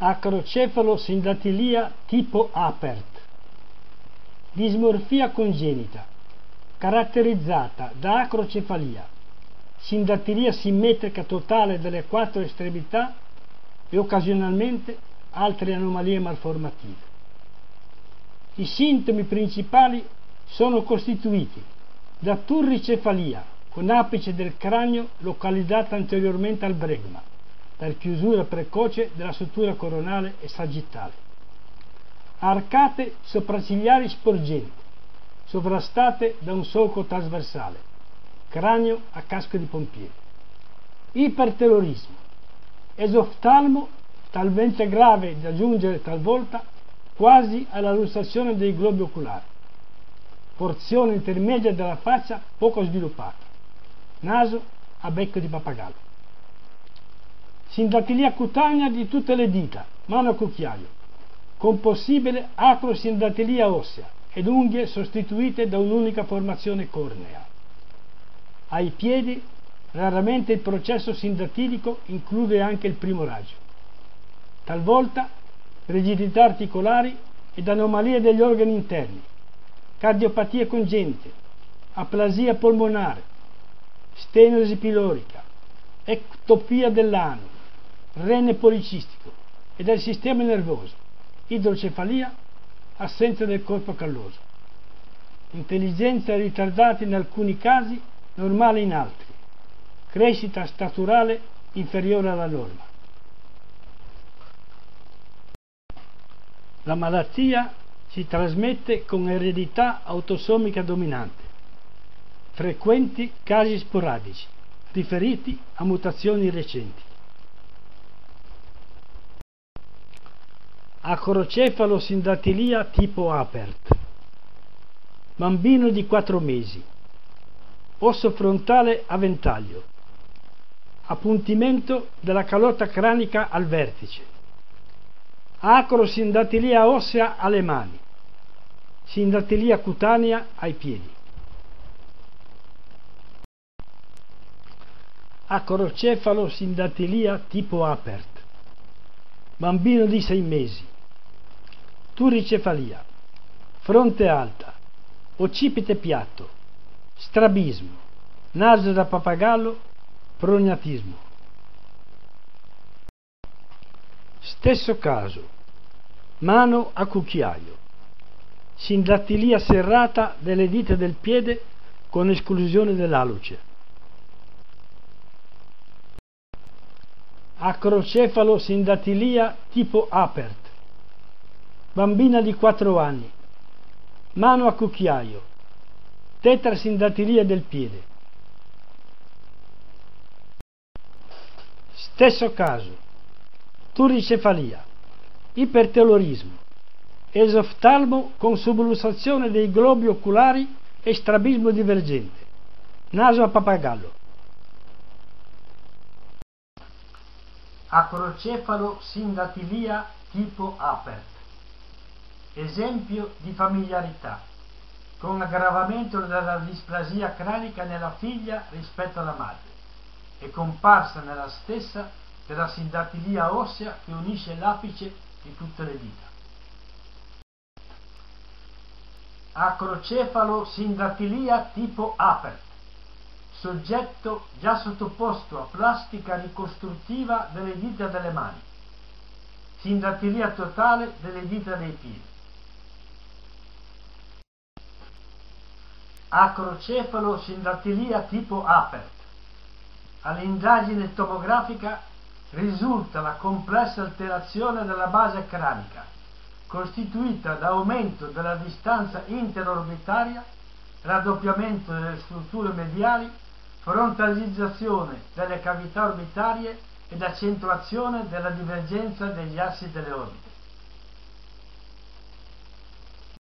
Acrocefalo-sindatilia tipo APERT. Dismorfia congenita, caratterizzata da acrocefalia, sindatilia simmetrica totale delle quattro estremità e occasionalmente altre anomalie malformative. I sintomi principali sono costituiti da turricefalia, con apice del cranio localizzata anteriormente al bregma, per chiusura precoce della struttura coronale e sagittale. Arcate sopraccigliari sporgenti, sovrastate da un solco trasversale, cranio a casco di pompiere. Iperterrorismo, esoftalmo talmente grave da giungere talvolta quasi alla lussazione dei globi oculari, porzione intermedia della faccia poco sviluppata, naso a becco di pappagallo sindatilia cutanea di tutte le dita, mano a cucchiaio, con possibile acrosindatilia ossea ed unghie sostituite da un'unica formazione cornea. Ai piedi, raramente il processo sindatilico include anche il primo raggio. Talvolta rigidità articolari ed anomalie degli organi interni, cardiopatia congenite, aplasia polmonare, stenosi pilorica, ectopia dell'ano, rene policistico e del sistema nervoso, idrocefalia, assenza del corpo calloso, intelligenza ritardata in alcuni casi, normale in altri, crescita staturale inferiore alla norma. La malattia si trasmette con eredità autosomica dominante, frequenti casi sporadici, riferiti a mutazioni recenti. Acrocefalo-sindatilia tipo APERT. Bambino di 4 mesi. Osso frontale a ventaglio. Appuntimento della calotta cranica al vertice. Acrosindatilia ossea alle mani. Sindatilia cutanea ai piedi. Acrocefalo-sindatilia tipo APERT. Bambino di 6 mesi. Turicefalia, fronte alta, occipite piatto, strabismo, naso da pappagallo, prognatismo. Stesso caso, mano a cucchiaio, sindattilia serrata delle dita del piede con esclusione dell'aluce. Acrocefalo sindatilia tipo apert, bambina di 4 anni, mano a cucchiaio, tetrasindatilia del piede. Stesso caso, turicefalia, ipertelorismo, esoftalmo con sublusazione dei globi oculari e strabismo divergente, naso a pappagallo. Acrocefalo sindatilia tipo apert esempio di familiarità, con aggravamento della displasia cranica nella figlia rispetto alla madre e comparsa nella stessa della sindatilia ossea che unisce l'apice di tutte le dita. Acrocefalo sindatilia tipo apert, soggetto già sottoposto a plastica ricostruttiva delle dita delle mani, sindatilia totale delle dita dei piedi. acrocefalo sindatilia tipo APERT. All'indagine tomografica risulta la complessa alterazione della base cranica, costituita da aumento della distanza interorbitaria, raddoppiamento delle strutture mediali, frontalizzazione delle cavità orbitarie ed accentuazione della divergenza degli assi delle orbite.